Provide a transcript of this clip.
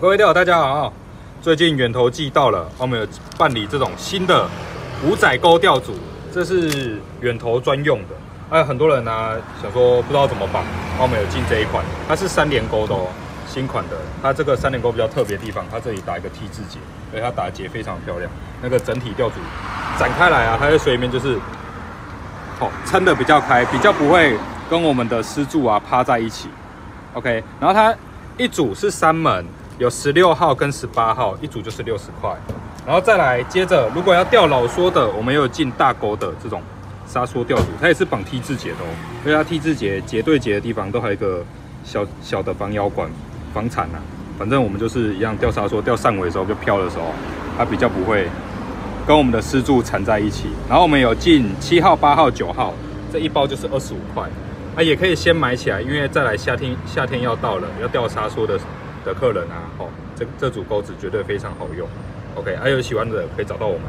各位钓友大家好，最近远投季到了，我们有办理这种新的五仔钩钓组，这是远投专用的。哎，很多人呢想说不知道怎么绑，我们有进这一款，它是三连钩的哦，新款的。它这个三连钩比较特别的地方，它这里打一个 T 字结，所以它打结非常漂亮。那个整体钓组展开来啊，它在水里面就是哦撑的比较开，比较不会跟我们的丝柱啊趴在一起。OK，然后它一组是三门，有十六号跟十八号，一组就是六十块。然后再来接着，如果要钓老梭的，我们有进大钩的这种沙梭钓组，它也是绑 T 字结的哦。所以它 T 字结结对结的地方都还有一个小小的防摇管防缠呐。反正我们就是一样钓沙梭，钓上尾的时候就漂的时候，它比较不会跟我们的丝柱缠在一起。然后我们有进七号、八号、九号，这一包就是二十五块。啊，也可以先买起来，因为再来夏天夏天要到了，要钓沙梭的的客人啊，哦，这这组钩子绝对非常好用。OK，还有喜欢的可以找到我们。